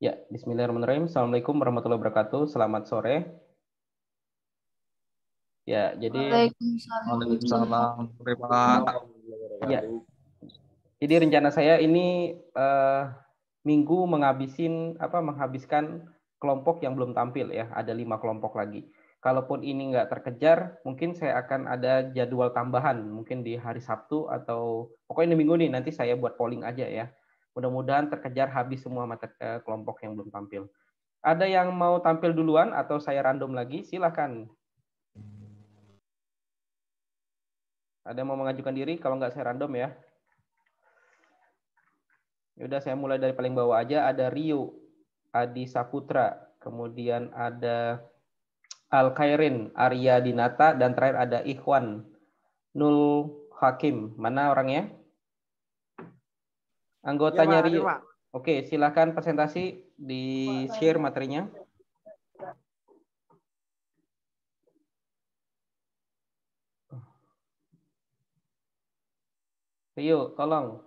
Ya, Bismillahirrahmanirrahim. Assalamualaikum warahmatullahi wabarakatuh. Selamat sore. Ya, jadi Waalaikumsalam. ya. Jadi rencana saya ini eh, minggu menghabisin apa menghabiskan kelompok yang belum tampil ya. Ada lima kelompok lagi. Kalaupun ini nggak terkejar, mungkin saya akan ada jadwal tambahan, mungkin di hari Sabtu atau pokoknya di minggu nih nanti saya buat polling aja ya. Mudah-mudahan terkejar habis semua mata eh, kelompok yang belum tampil. Ada yang mau tampil duluan atau saya random lagi? Silakan. Ada yang mau mengajukan diri? Kalau nggak saya random ya. Yaudah saya mulai dari paling bawah aja. Ada Rio, Adi Saputra, kemudian ada Al Khairin, Arya Dinata, dan terakhir ada Ikhwan Nul Hakim. Mana orangnya? Anggotanya Ya, Rio. Oke, silakan presentasi di share materinya. Rio, tolong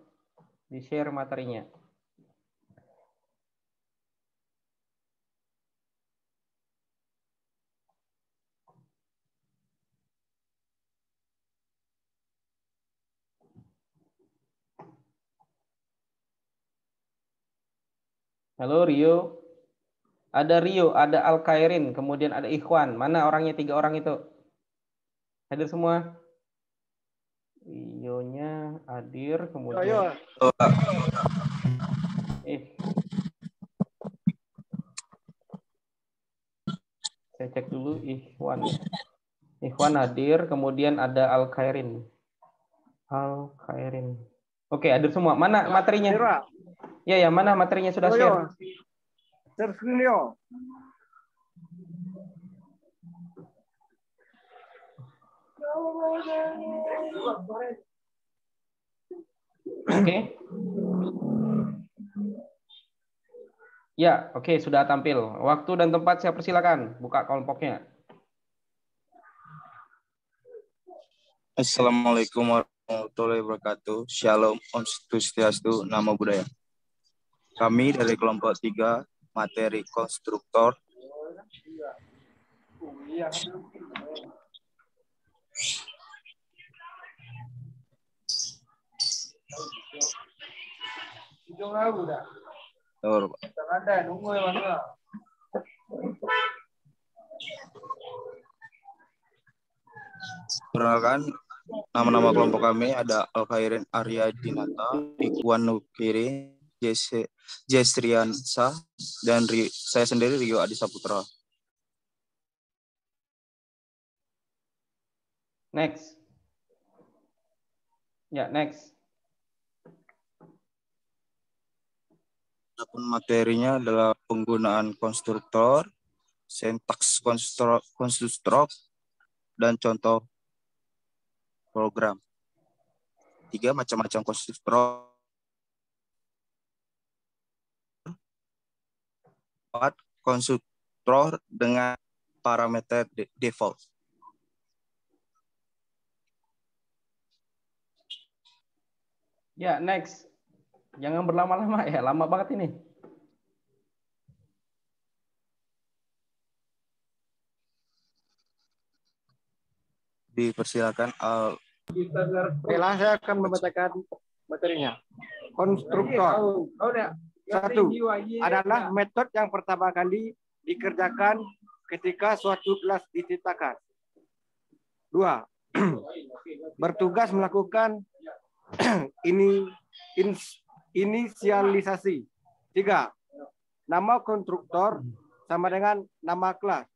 di share materinya. Halo Rio. Ada Rio, ada Al Khairin, kemudian ada Ikhwan. Mana orangnya tiga orang itu? Hadir semua? Rio-nya hadir, kemudian yo. eh saya cek dulu Ikhwan. Ikhwan hadir, kemudian ada Al Khairin. Al Khairin. Oke, hadir semua. Mana materinya? Ya, ya, mana materinya sudah Yo, share? Share screen, yo. Oke. Ya, oke, sudah tampil. Waktu dan tempat saya persilakan. Buka kelompoknya. Assalamualaikum warahmatullahi wabarakatuh. Shalom, Om Swastiastu, Namo Buddhaya. Kami dari kelompok 3, materi konstruktor. Perkenalkan, nama-nama kelompok kami ada Al Khairin Arya Dinata, Ikhwan Nukiri, Jesse- Jesriansa, dan Ri- saya sendiri Rio Adi Saputra. Next. Ya, next. Adapun materinya adalah penggunaan konstruktor, sintaks konstru- konstruk, dan contoh program. Tiga macam-macam konstruktor. Konstruktor dengan parameter de- default. Ya, next. Jangan berlama-lama ya, lama banget ini. Dipersilakan Al Baiklah, saya akan membacakan materinya. Konstruktor. Satu, adalah metode yang pertama kali dikerjakan ketika suatu kelas diciptakan. Dua, bertugas melakukan ini inisialisasi. Tiga, nama konstruktor sama dengan nama kelas.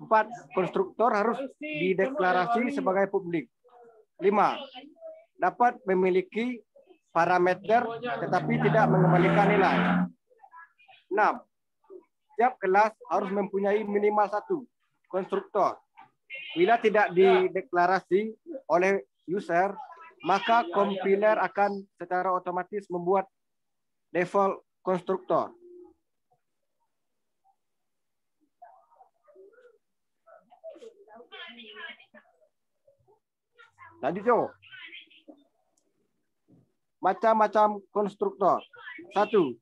Empat, konstruktor harus dideklarasi sebagai publik. Lima, dapat memiliki parameter tetapi tidak mengembalikan nilai. Enam, setiap kelas harus mempunyai minimal satu konstruktor. Bila tidak dideklarasi oleh user, maka kompiler akan secara otomatis membuat default konstruktor. Tadi tuh macam-macam konstruktor. Satu,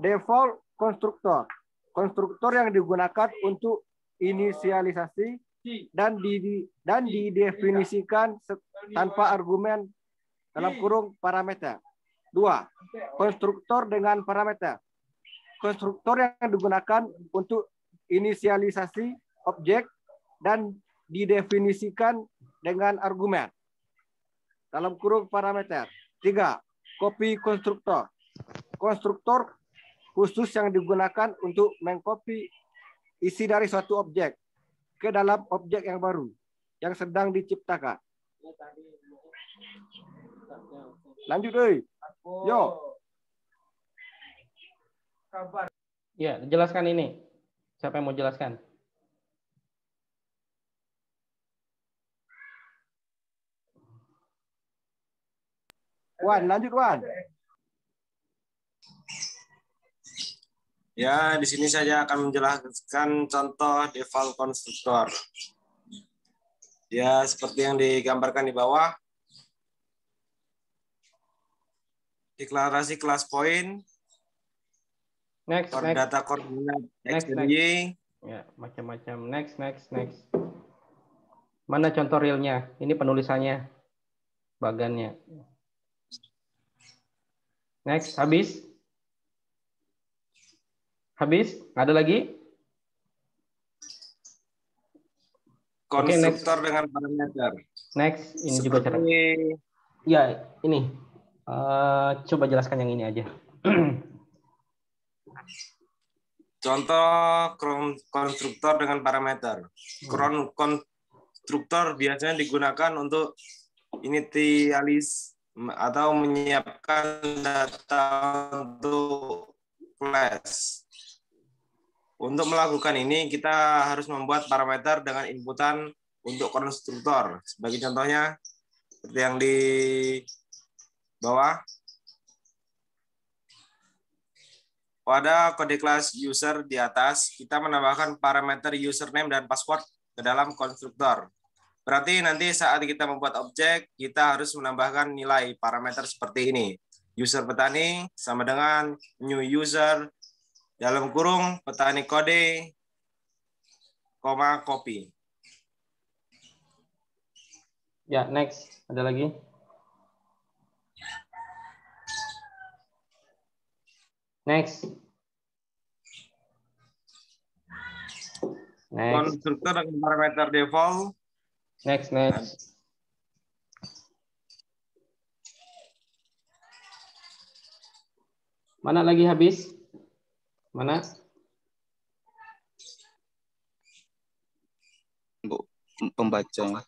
default konstruktor. Konstruktor yang digunakan untuk inisialisasi dan di dan didefinisikan tanpa argumen dalam kurung parameter. Dua, konstruktor dengan parameter. Konstruktor yang digunakan untuk inisialisasi objek dan didefinisikan dengan argumen dalam kurung parameter. Tiga, kopi konstruktor. Konstruktor khusus yang digunakan untuk mengcopy isi dari suatu objek ke dalam objek yang baru yang sedang diciptakan. Lanjut, deh. Yo. Ya, jelaskan ini. Siapa yang mau jelaskan? Wan, lanjut Wan. Ya, di sini saya akan menjelaskan contoh default konstruktor. Ya, seperti yang digambarkan di bawah. Deklarasi kelas poin. Next, next. Data koordinat Next, X dan next. Y. Ya, macam-macam. Next, next, next. Mana contoh realnya? Ini penulisannya. Bagannya. Next, habis? Habis? Ada lagi? Next. Konstruktor dengan parameter. Next, ini juga cara. Seperti Ya, ini. Eh, coba jelaskan yang ini aja. Contoh konstruktor dengan parameter. Kron konstruktor biasanya digunakan untuk initialis atau menyiapkan data untuk class. Untuk melakukan ini kita harus membuat parameter dengan inputan untuk konstruktor. Sebagai contohnya seperti yang di bawah Pada kode kelas user di atas, kita menambahkan parameter username dan password ke dalam konstruktor. Berarti nanti saat kita membuat objek, kita harus menambahkan nilai parameter seperti ini. User petani sama dengan new user dalam kurung petani kode, koma copy. Ya, next. Ada lagi? Next. Next, Konstruktor dengan parameter default next, next. Mana lagi habis? Mana? Bu, pembaca.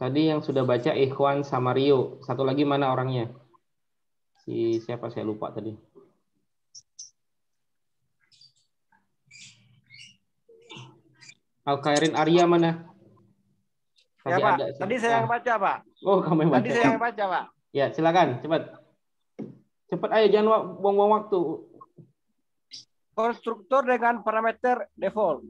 Tadi yang sudah baca Ikhwan sama Rio. Satu lagi mana orangnya? Si siapa saya lupa tadi. Alkhairin Arya mana? Ya Pak, ada. tadi saya yang baca Pak. Oh, kamu yang baca. Tadi saya yang baca Pak. Ya, silakan, cepat. Cepat ayo jangan buang-buang waktu. Konstruktor dengan parameter default.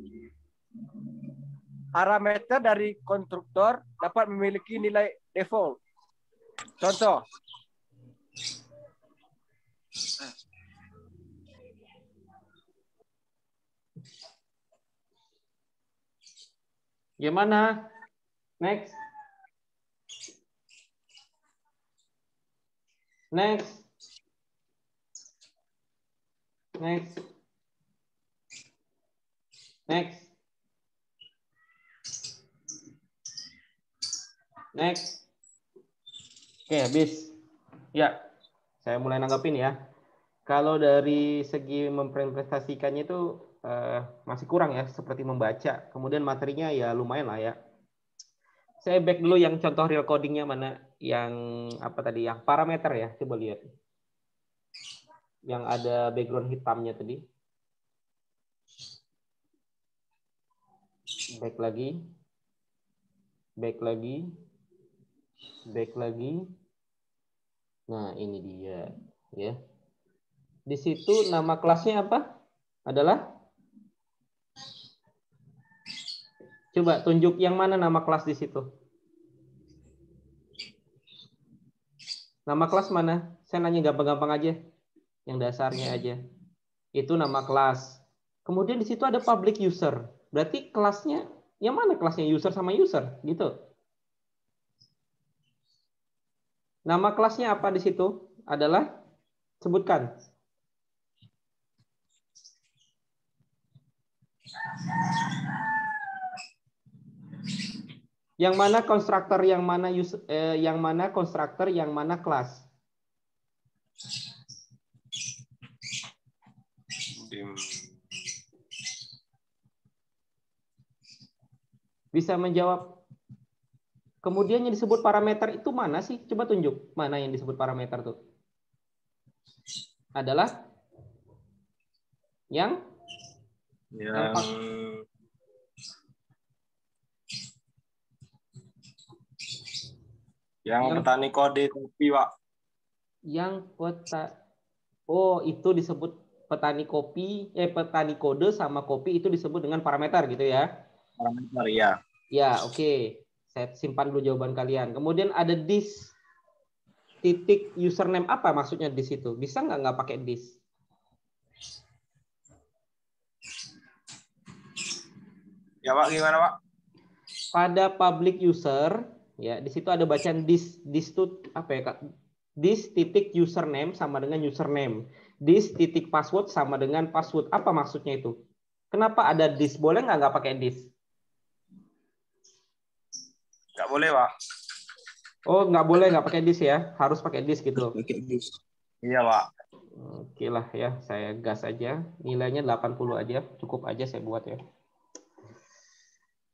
Parameter dari konstruktor dapat memiliki nilai default. Contoh, Gimana? Next. Next. Next. Next. Next. Oke, habis. Ya, saya mulai nanggapin ya. Kalau dari segi mempresentasikannya itu eh, masih kurang ya, seperti membaca. Kemudian materinya ya lumayan lah ya. Saya back dulu yang contoh real codingnya mana, yang apa tadi, yang parameter ya, coba lihat. Yang ada background hitamnya tadi. Back lagi. Back lagi. Back lagi. Nah, ini dia ya. Di situ nama kelasnya apa? Adalah Coba tunjuk yang mana nama kelas di situ. Nama kelas mana? Saya nanya gampang-gampang aja. yang dasarnya aja. Itu nama kelas. Kemudian di situ ada public user. Berarti kelasnya yang mana kelasnya user sama user gitu. Nama kelasnya apa di situ? Adalah sebutkan. Yang mana konstruktor, yang mana user, eh, yang mana konstruktor, yang mana kelas? Bisa menjawab. Kemudian yang disebut parameter itu mana sih? Coba tunjuk mana yang disebut parameter tuh. Adalah yang yang yang, yang petani kode kopi, Pak. Yang peta Oh, itu disebut petani kopi, eh petani kode sama kopi itu disebut dengan parameter gitu ya. Parameter ya. Ya, oke. Okay. Saya simpan dulu jawaban kalian. Kemudian ada this titik username apa maksudnya di situ? Bisa nggak nggak pakai this? Ya Pak, gimana Pak? Pada public user, ya di situ ada bacaan this, this itu apa ya kak? This titik username sama dengan username. This titik password sama dengan password. Apa maksudnya itu? Kenapa ada this? Boleh nggak nggak pakai this? Nggak boleh, Pak. Oh, nggak boleh nggak pakai disk ya? Harus pakai disk gitu. Pakai disk. Iya, Pak. Oke lah ya, saya gas aja. Nilainya 80 aja, cukup aja saya buat ya.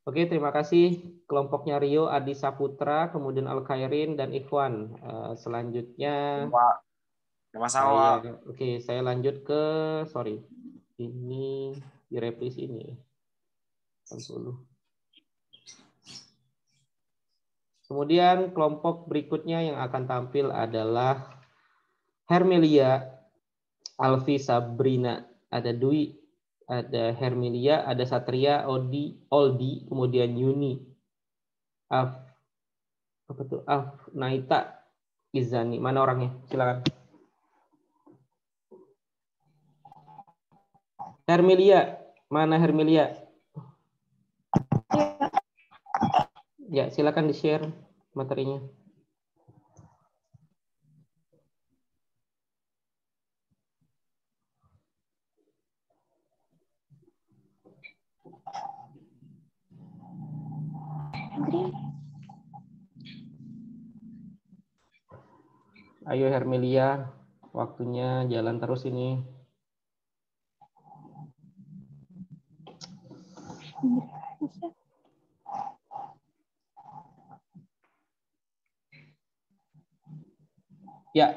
Oke, terima kasih kelompoknya Rio, Adi Saputra, kemudian Al Khairin dan Ikhwan. Eh, selanjutnya. Terima kasih, Oke, saya lanjut ke sorry. Ini di replis ini. 80. Kemudian kelompok berikutnya yang akan tampil adalah Hermelia, Alfi, Sabrina, ada Dwi, ada Hermelia, ada Satria, Odi, Oldi, kemudian Yuni, Af, apa tuh? Af, Naita, Izani. Mana orangnya? Silakan. Hermelia, mana Hermelia? Ya, silakan di-share materinya. Ayo Hermelia, waktunya jalan terus ini. Ya.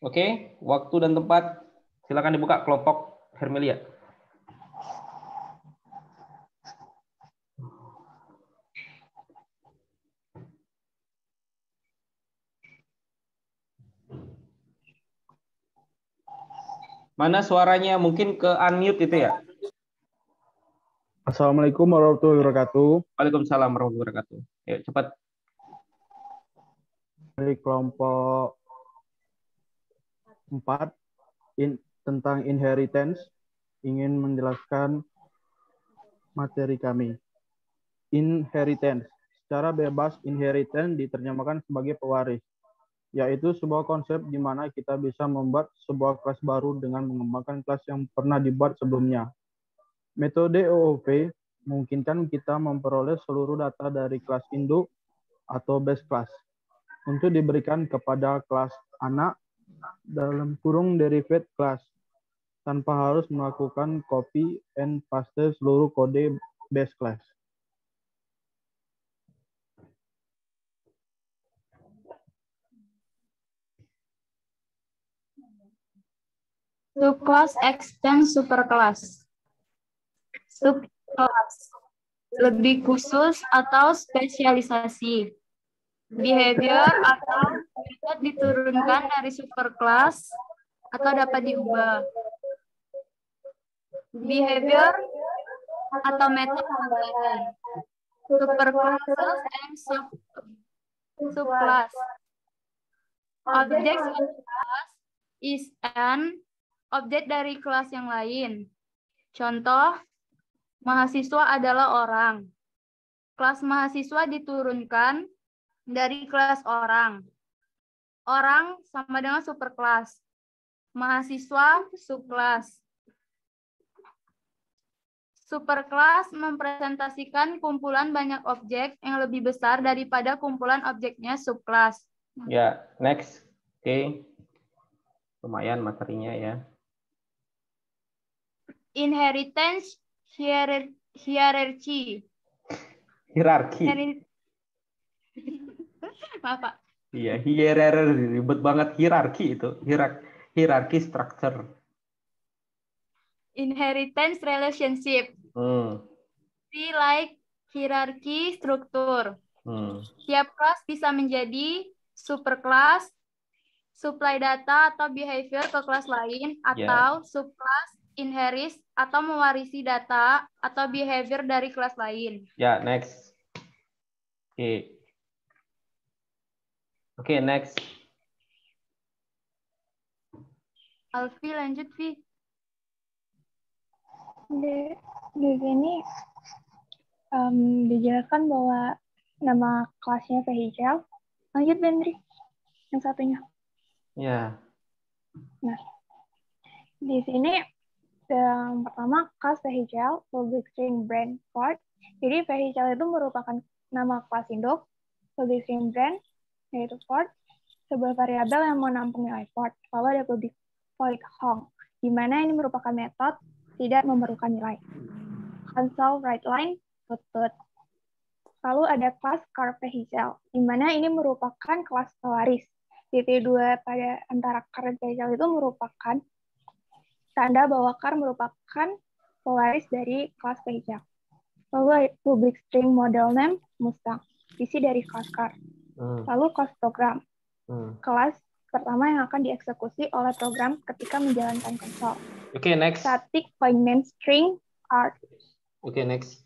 Oke, waktu dan tempat silakan dibuka kelompok Hermelia. Mana suaranya? Mungkin ke unmute itu ya? Assalamualaikum warahmatullahi wabarakatuh. Waalaikumsalam warahmatullahi wabarakatuh. Ya, cepat dari kelompok 4 in, tentang inheritance ingin menjelaskan materi kami. Inheritance. Secara bebas, inheritance diterjemahkan sebagai pewaris, yaitu sebuah konsep di mana kita bisa membuat sebuah kelas baru dengan mengembangkan kelas yang pernah dibuat sebelumnya. Metode OOP memungkinkan kita memperoleh seluruh data dari kelas induk atau base class untuk diberikan kepada kelas anak dalam kurung derivate class tanpa harus melakukan copy and paste seluruh kode base class. Subclass extend superclass. Subclass lebih khusus atau spesialisasi behavior atau metode diturunkan dari superclass atau dapat diubah. Behavior atau metode tambahan. Superclasses and sub subclass. Objek suatu kelas is an objek dari kelas yang lain. Contoh, mahasiswa adalah orang. Kelas mahasiswa diturunkan dari kelas orang. Orang sama dengan superkelas. Mahasiswa subkelas. Superkelas mempresentasikan kumpulan banyak objek yang lebih besar daripada kumpulan objeknya subkelas. Ya, next. Oke. Lumayan materinya ya. Inheritance hierar- hierarchy. Hierarki. Maaf, Pak. Iya, hierarki ribet banget hierarki itu. Hierar hierarki structure. Inheritance relationship. Hmm. See like hierarki struktur. Hmm. Tiap kelas bisa menjadi superkelas, supply data atau behavior ke kelas lain, atau subkelas inherit atau mewarisi data atau behavior dari kelas lain. Ya, next. Oke. Oke, next. Alfi lanjut, Vi. Di, di sini em, dijelaskan bahwa nama kelasnya vehicle. Lanjut, Bendri. Yang satunya. Ya. Di sini yang pertama kelas vehicle, public string brand Ford. Jadi vehicle itu merupakan nama kelas induk, public string brand, yaitu Ford, sebuah variabel yang menampung nilai Ford. Lalu ada public void Hong, di mana ini merupakan metode tidak memerlukan nilai. Console write line, tutut. Lalu ada kelas car vehicle, di mana ini merupakan kelas pewaris. Titik dua pada antara car vehicle itu merupakan tanda bahwa car merupakan pewaris dari kelas vehicle. Lalu public string model name Mustang, isi dari kelas car. Hmm. Lalu kelas program, Hmm. kelas pertama yang akan dieksekusi oleh program ketika menjalankan konsol. Oke, next. Static point string art. Oke, next.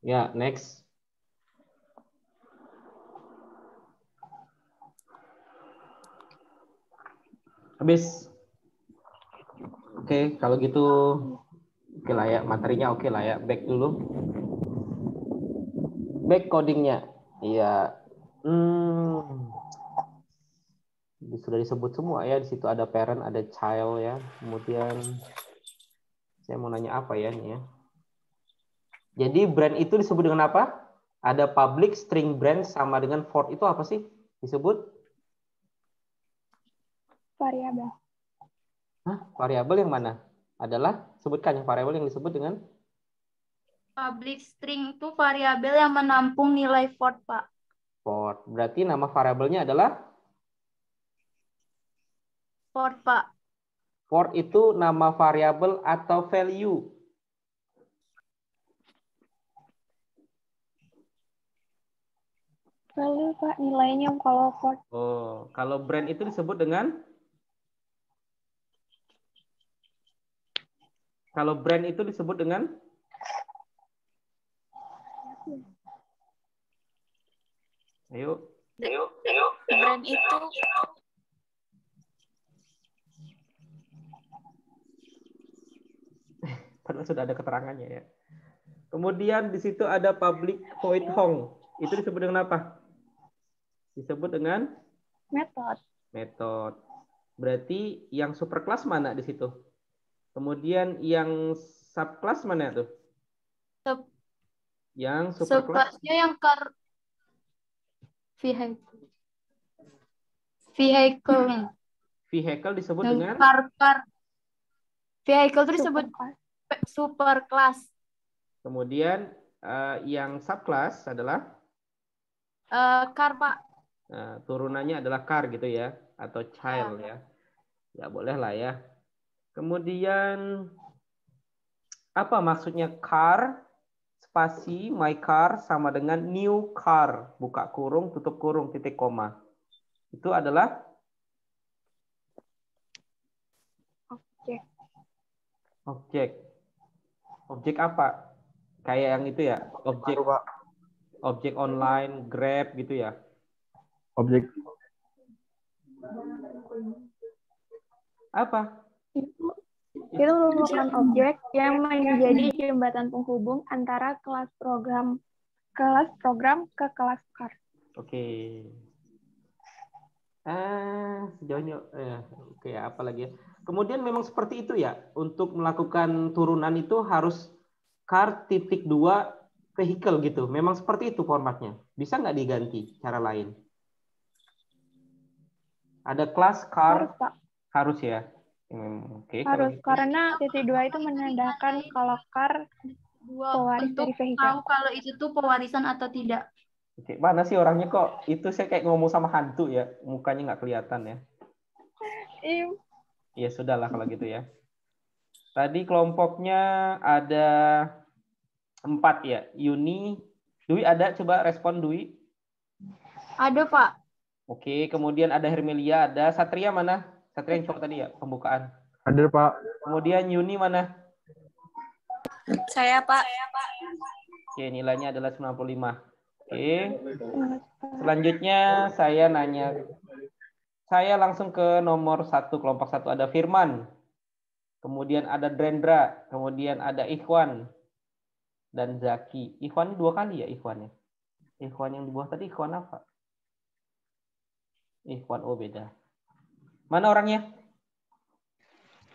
Ya, next. Habis. Oke, kalau gitu oke lah ya, materinya oke lah ya. Back dulu. Back codingnya. Iya. Hmm. Sudah disebut semua ya. Di situ ada parent, ada child ya. Kemudian saya mau nanya apa ya nih ya. Jadi brand itu disebut dengan apa? Ada public string brand sama dengan Ford itu apa sih? Disebut variabel. Hah? variabel yang mana? Adalah sebutkan yang variabel yang disebut dengan Public string itu variabel yang menampung nilai Ford, Pak. Ford. Berarti nama variabelnya adalah Ford, Pak. Ford itu nama variabel atau value. Lalu Pak nilainya kalau Ford Oh, kalau brand itu disebut dengan Kalau brand itu disebut dengan Ayo. Brand itu Padahal sudah ada keterangannya ya. Kemudian di situ ada public void hong. Itu disebut dengan apa? Disebut dengan metode. metode. Berarti yang superclass mana di situ? Kemudian yang subclass mana tuh? Sub- Yang superclass subkelasnya yang car vehicle. Vehicle. vehicle disebut Yang dengan car car. Vehicle itu disebut Superclass. super class. kemudian eh, yang subclass adalah Eh, car, Pak. Nah, turunannya adalah car gitu ya atau child ya. Ya boleh lah ya. Kemudian apa maksudnya car spasi my car sama dengan new car buka kurung tutup kurung titik koma. Itu adalah Objek. objek. Objek apa? Kayak yang itu ya, objek. Objek online, Grab gitu ya. Objek Apa? Itu, itu merupakan objek yang menjadi jembatan penghubung antara kelas program kelas program ke kelas CAR. Oke. Ah, sejauh ini eh, oke apa lagi ya? Kemudian memang seperti itu ya. Untuk melakukan turunan itu harus car titik dua vehicle gitu. Memang seperti itu formatnya. Bisa nggak diganti cara lain? Ada kelas car Harus, harus ya. Hmm, Oke. kalau Harus, gitu. karena titik dua itu menandakan kalau Dua Pewaris untuk dari vehicle. tahu kalau itu tuh pewarisan atau tidak. Oke, mana sih orangnya kok? Itu saya kayak ngomong sama hantu ya. Mukanya nggak kelihatan ya. Ih, Ya sudahlah kalau gitu ya. Tadi kelompoknya ada empat ya. Yuni, Dwi ada coba respon Dwi. Ada, Pak. Oke, kemudian ada Hermelia, ada Satria mana? Satria yang cowok tadi ya, pembukaan. hadir Pak. Kemudian Yuni mana? Saya, Pak. Oke, nilainya adalah 95. Oke. Selanjutnya saya nanya. Saya langsung ke nomor satu, kelompok satu. Ada Firman. Kemudian ada Drendra. Kemudian ada Ikhwan. Dan Zaki. Ikhwan ini dua kali ya Ikhwannya? Ikhwan yang di bawah tadi Ikhwan apa? Ikhwan, oh beda. Mana orangnya?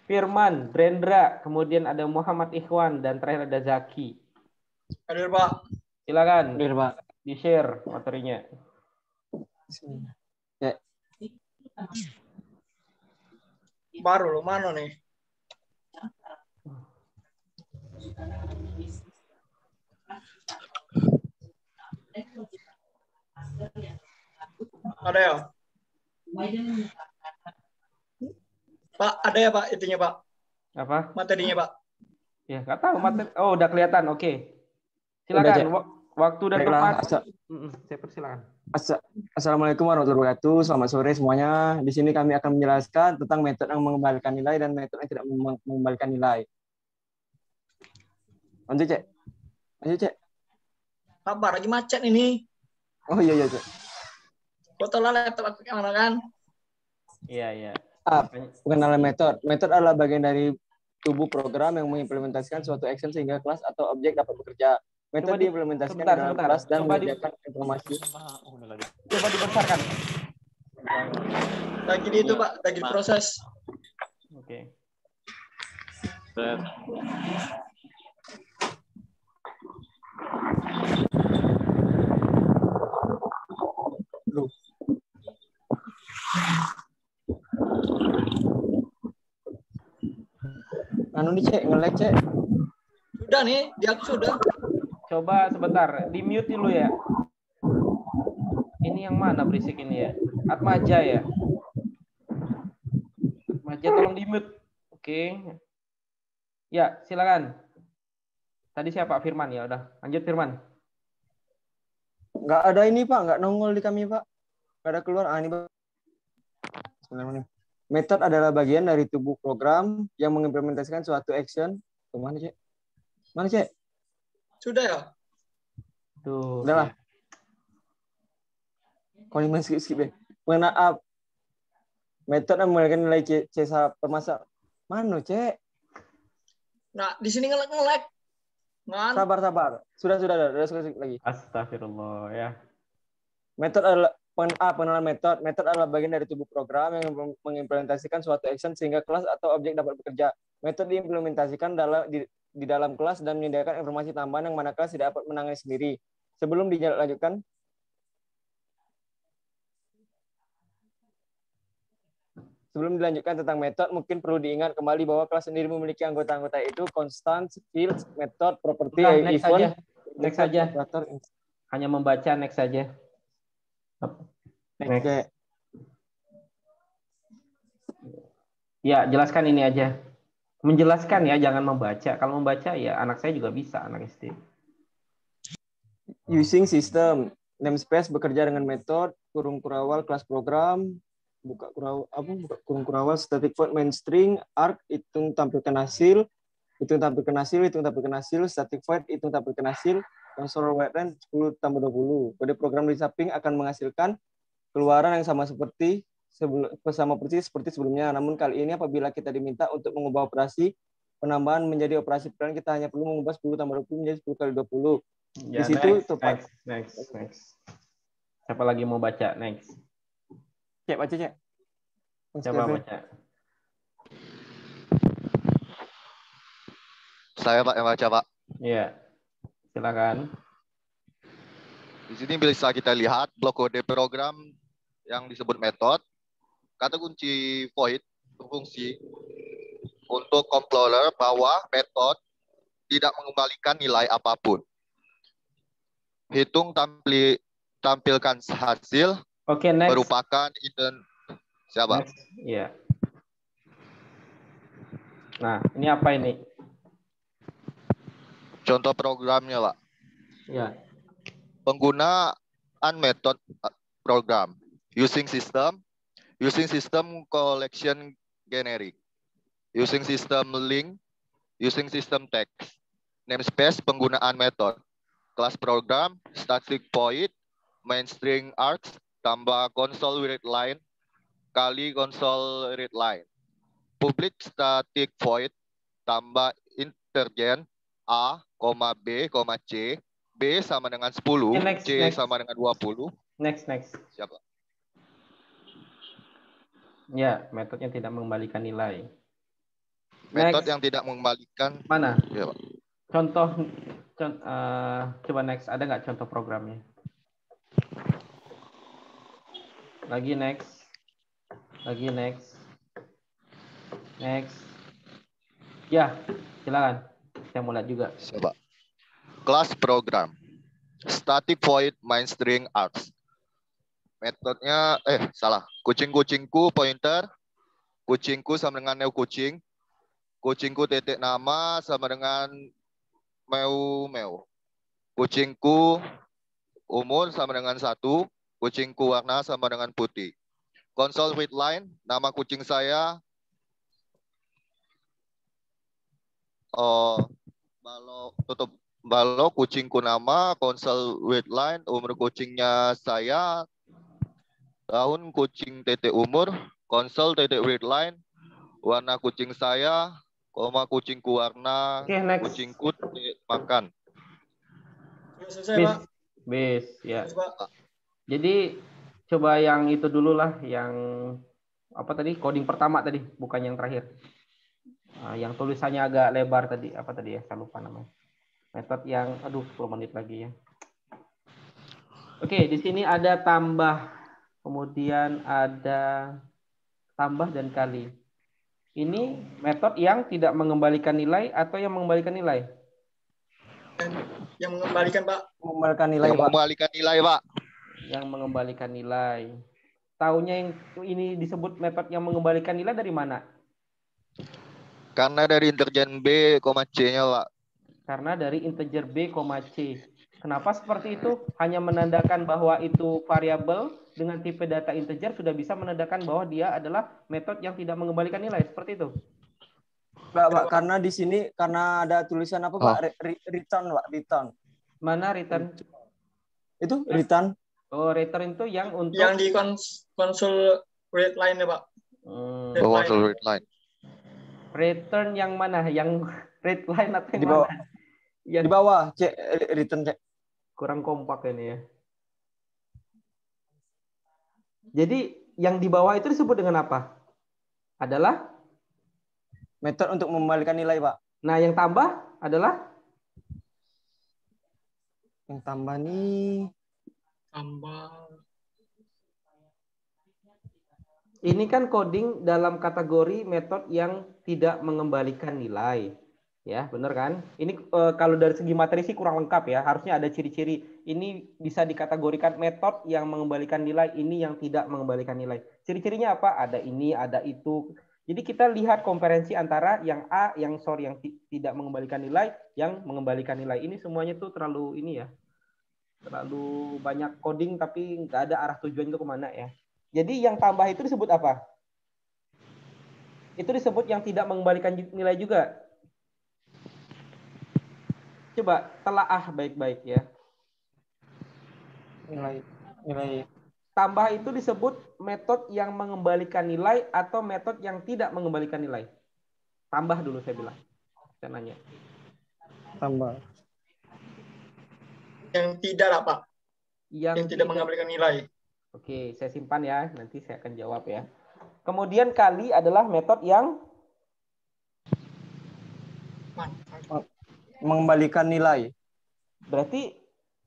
Firman, Drendra, kemudian ada Muhammad Ikhwan, dan terakhir ada Zaki. Hadir, Pak. Silakan Hadir, Pak. di-share materinya. Ya, Baru lo mana nih? Ada ya? Pak, ada ya Pak itunya Pak? Apa? Materinya Pak? Ya, nggak tahu materi. Oh, udah kelihatan. Oke. Udah, Silakan. Wa- Waktu dan Baiklah, tempat. asa- saya persilakan. asa- Assalamualaikum warahmatullahi wabarakatuh. Selamat sore semuanya. Di sini kami akan menjelaskan tentang metode yang mengembalikan nilai dan metode yang tidak meng- mengembalikan nilai. Lanjut, Cek. Lanjut, Cek. Sabar, lagi macet ini. Oh iya, iya, Cek. Foto lah laptop aku yang mana kan? Iya, iya. Ah, Pengenalan metode. Metode adalah bagian dari tubuh program yang mengimplementasikan suatu action sehingga kelas atau objek dapat bekerja. Metode di- diimplementasikan sebentar, dalam sebentar. kelas dan Coba di- menyediakan informasi. Coba dibesarkan. Lagi di itu Pak, lagi proses. Oke. Anu nih, Cek, nge-lag, Cek. Sudah nih, di aku sudah. Coba sebentar, di mute dulu ya. Ini yang mana berisik ini ya? Atmaja ya? Atmaja tolong di mute. Oke. Ya, silakan. Tadi siapa? Firman ya, udah. Lanjut Firman. Nggak ada ini, Pak. Nggak nongol di kami, Pak. Nggak ada keluar. Ah, ini, Pak. Bismillahirrahmanirrahim. Metode adalah bagian dari tubuh program yang mengimplementasikan suatu action. Ke mana, Cek? Mana, Cek? Sudah ya? Tuh. Udah lah. Kau ini skip skip deh. Mengenai up. Metode yang menggunakan nilai C, C permasa. Mana, Cek? Nah, di sini ngelek ngelek. Ngan. Sabar, sabar. Sudah, sudah, sudah, sudah, sudah, lagi. Astagfirullah ya. Metode adalah pen- A, pengenalan metode. Metode adalah bagian dari tubuh program yang mengimplementasikan suatu action sehingga kelas atau objek dapat bekerja. Metode diimplementasikan dalam di, di dalam kelas dan menyediakan informasi tambahan yang mana kelas tidak dapat menangani sendiri. Sebelum dilanjutkan, Sebelum dilanjutkan tentang metode, mungkin perlu diingat kembali bahwa kelas sendiri memiliki anggota-anggota itu constant, skills, method, property, Udah, next event, aja. Next aja. operator, Hanya membaca next saja. Oke. Ya, jelaskan ini aja. Menjelaskan ya, jangan membaca. Kalau membaca ya anak saya juga bisa, anak SD. Using system. Namespace bekerja dengan metode kurung kurawal kelas program buka kurawal apa buka kurung kurawal static void main string arc hitung tampilkan hasil hitung tampilkan hasil hitung tampilkan hasil static void hitung tampilkan hasil konsol WLAN 10 tambah 20. Kode program di samping akan menghasilkan keluaran yang sama seperti sebelum sama persis seperti sebelumnya. Namun kali ini apabila kita diminta untuk mengubah operasi penambahan menjadi operasi plan kita hanya perlu mengubah 10 tambah 20 menjadi 10 kali 20. Ya, di situ next, tepat. next, next, next. Siapa lagi mau baca? Next. Cek baca cek. Coba baca. Saya Pak yang baca Pak. Iya. Silakan. Di sini bisa kita lihat blok kode program yang disebut metode. Kata kunci void berfungsi untuk controller bahwa metode tidak mengembalikan nilai apa pun. Hitung tampil, tampilkan hasil Oke, next. merupakan inten siapa? Iya. Nah, ini apa ini? Contoh programnya, Pak. Ya. Penggunaan metode uh, program. Using system using system collection generic. Using system link using system text. Namespace penggunaan metode. Kelas program static void main string args tambah console read line kali console read line. Public static void tambah intergen a, b, c B sama dengan 10, Oke, next, C next. sama dengan 20. Next, next. Siapa? Ya, metodenya tidak mengembalikan nilai. Metode yang tidak mengembalikan. Mana? Ya, Pak. Contoh, con- eh, coba next. Ada nggak contoh programnya? Lagi next. Lagi next. Next. Ya, silakan. Saya mau juga. Siapa? Kelas program. Static void main string args. Metodenya, eh salah. Kucing-kucingku pointer. Kucingku sama dengan new kucing. Kucingku titik nama sama dengan meu meu. Kucingku umur sama dengan satu. Kucingku warna sama dengan putih. Console with line, nama kucing saya. Oh, balok tutup balok kucingku nama, konsol with line, umur kucingnya saya, tahun kucing titik umur, titik with line, warna kucing saya, koma kucingku warna, next. kucingku titik makan. Selesai, Bis, Pak. bis, ya. Pak. Jadi coba yang itu dulu lah, yang apa tadi coding pertama tadi, bukan yang terakhir. Ah, yang tulisannya agak lebar tadi, apa tadi ya? Saya lupa namanya. Metode yang, aduh, 10 menit lagi ya. Oke, di sini ada tambah, kemudian ada tambah dan kali. Ini metode yang tidak mengembalikan nilai atau yang mengembalikan nilai? Yang mengembalikan, Pak. Mengembalikan nilai, Yang Pak. mengembalikan nilai, Pak. Yang mengembalikan nilai. Taunya yang ini disebut metode yang mengembalikan nilai dari mana? Karena dari interjen B, koma C-nya, Pak. Karena dari integer b, c. Kenapa seperti itu? Hanya menandakan bahwa itu variabel dengan tipe data integer sudah bisa menandakan bahwa dia adalah metode yang tidak mengembalikan nilai. Seperti itu. Pak, Pak, karena di sini karena ada tulisan apa, Pak? Re- return, Pak, return. Mana return? Itu return. Oh, return itu yang untuk Yang di kons konsul read line ya, Pak. Hmm, Oh, console read line. Return yang mana? Yang red line atau yang Di bawah. mana? Yang Di bawah, cek re- return, cek. kurang kompak ini ya. Jadi yang di bawah itu disebut dengan apa? Adalah Metode untuk mengembalikan nilai, Pak. Nah, yang tambah adalah Yang tambah nih, Tambah. Ini kan coding dalam kategori metode yang tidak mengembalikan nilai. Ya, benar kan? Ini eh, kalau dari segi materi sih kurang lengkap ya. Harusnya ada ciri-ciri. Ini bisa dikategorikan metode yang mengembalikan nilai, ini yang tidak mengembalikan nilai. Ciri-cirinya apa? Ada ini, ada itu. Jadi kita lihat konferensi antara yang A, yang sorry, yang ti- tidak mengembalikan nilai, yang mengembalikan nilai. Ini semuanya tuh terlalu ini ya, terlalu banyak coding tapi nggak ada arah tujuan itu ke mana ya. Jadi yang tambah itu disebut apa? Itu disebut yang tidak mengembalikan nilai juga. Coba telaah baik-baik ya. Nilai nilai Tambah itu disebut metode yang mengembalikan nilai atau metode yang tidak mengembalikan nilai. Tambah dulu saya bilang. Saya nanya. tambah. Yang tidak lah, Pak. Yang, Yang tidak mengembalikan nilai. Oke, saya simpan ya. Nanti saya akan jawab ya. Kemudian kali adalah metode yang Mengembalikan nilai. berarti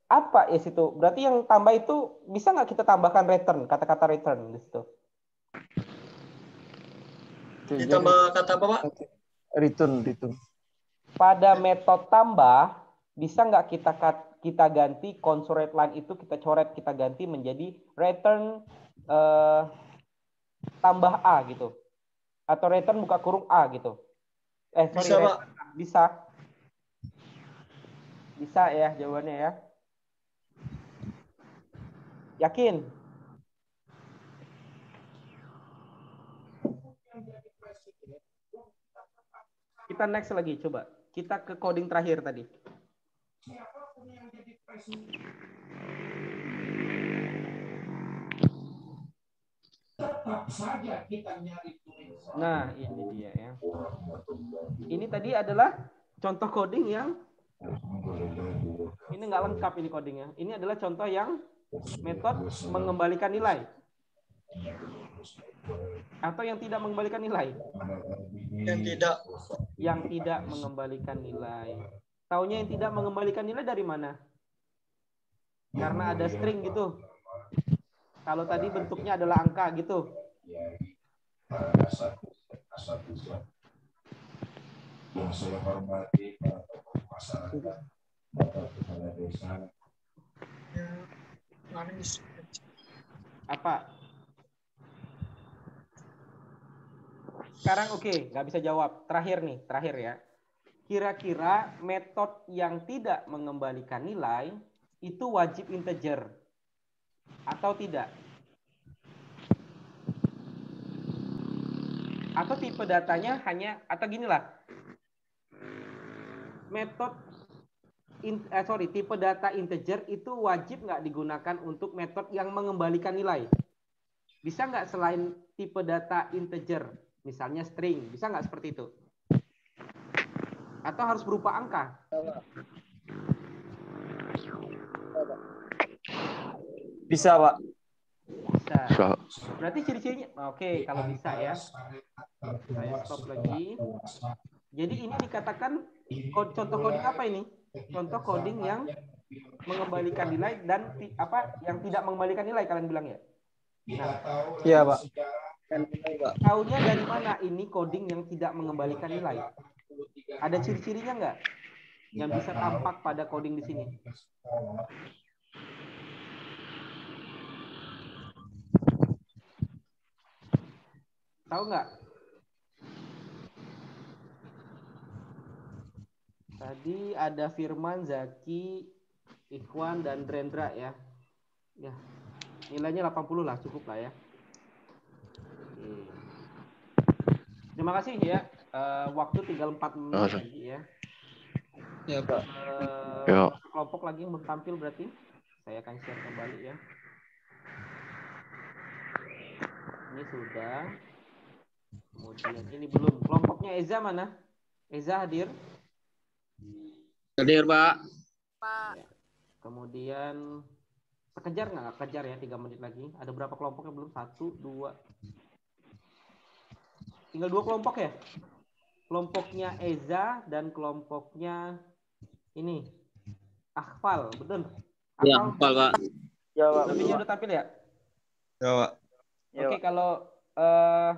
apa ya situ? Berarti yang tambah itu bisa nggak kita tambahkan return, kata-kata return di situ? Ditambah kata apa, Pak? Return, return. Pada metode tambah bisa nggak kita kat- kita ganti console line itu kita coret kita ganti menjadi return eh, tambah a gitu. Atau return buka kurung a gitu. Eh sorry Bisa, return bisa. Bisa ya jawabannya ya. Yakin? Kita next lagi coba. Kita ke coding terakhir tadi Nah, ini dia ya. Ini tadi adalah contoh coding yang ini nggak lengkap ini codingnya. Ini adalah contoh yang metode mengembalikan nilai atau yang tidak mengembalikan nilai. Yang tidak. Yang tidak mengembalikan nilai. Taunya yang tidak mengembalikan nilai dari mana? Karena ada string gitu. Kalau tadi bentuknya adalah angka gitu. Yang saya hormati para tokoh masyarakat, Bapak Kepala Desa, Apa? Sekarang oke, nggak bisa jawab. Terakhir nih, terakhir ya. Kira-kira metode yang tidak mengembalikan nilai itu wajib integer atau tidak? Atau tipe datanya hanya atau ginilah. Metode in, eh, sorry, tipe data integer itu wajib nggak digunakan untuk metode yang mengembalikan nilai? Bisa nggak selain tipe data integer, misalnya string, bisa nggak seperti itu? Atau harus berupa angka? Bisa, Pak. Bisa. Bisa. Berarti ciri-cirinya, oke kalau bisa ya. Saya stop lagi. Jadi ini dikatakan contoh coding apa ini? Contoh coding yang mengembalikan nilai dan apa yang tidak mengembalikan nilai kalian bilang ya? Nah, Iya, Pak. Taunya dari mana ini coding yang tidak mengembalikan nilai? Ada ciri-cirinya nggak? Yang bisa tampak pada coding di sini? Tahu nggak? Tadi ada Firman, Zaki, Ikhwan, dan Drendra ya. Ya, nilainya 80 lah, cukup lah ya. Oke. Terima kasih ya. Eh, waktu tinggal 4 menit lagi ya. Ya, Pak. Ya. kelompok lagi yang belum tampil berarti saya akan share kembali ya. Ini sudah. Kemudian ini belum. Kelompoknya Eza mana? Eza hadir. Hadir, Pak. Kemudian kejar nggak? Kejar ya, tiga menit lagi. Ada berapa kelompoknya belum? Satu, dua. Tinggal dua kelompok ya? Kelompoknya Eza dan kelompoknya ini. Akfal, betul? Ya, hafal, Pak. Ya, Pak. Namanya udah tampil ya? Ya, Pak. Oke, kalau eh,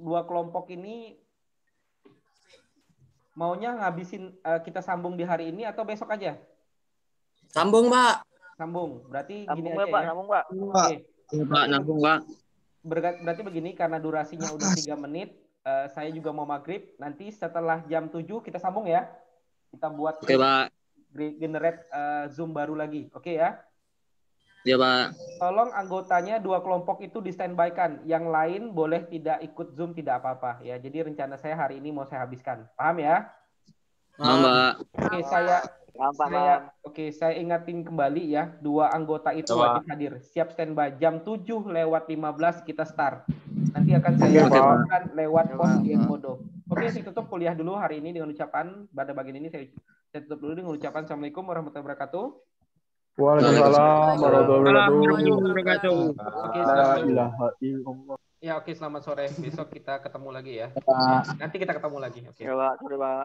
dua kelompok ini maunya ngabisin eh, kita sambung di hari ini atau besok aja? Sambung, Pak. Sambung. Berarti gini Sambung, aja Pak. ya. Sambung, Pak. Oke. Iya, Pak, nambung, Pak. Berarti begini karena durasinya udah tiga menit, eh, saya juga mau maghrib. Nanti setelah jam 7 kita sambung ya. Kita buat Oke, Pak. generate eh, Zoom baru lagi. Oke ya. Iya, Pak. Tolong anggotanya dua kelompok itu di standby kan. Yang lain boleh tidak ikut Zoom tidak apa-apa ya. Jadi rencana saya hari ini mau saya habiskan. Paham ya? Paham, Pak. Oke, saya Saya oke, saya ingatin kembali ya, dua anggota itu Coba. wajib hadir. Siap standby jam 7 lewat 15 kita start. Nanti akan saya Pak. umumkan lewat Coba. pos di Edmodo. Oke, saya tutup kuliah dulu hari ini dengan ucapan pada bagian ini saya saya tutup dulu dengan ucapan Assalamualaikum warahmatullahi wabarakatuh. Waalaikumsalam warahmatullahi wabarakatuh. Oke, La selamat. Ya, oke, selamat sore. Besok kita ketemu lagi ya. Nanti kita ketemu lagi. Oke. Ya, Pak. Sorry, Pak.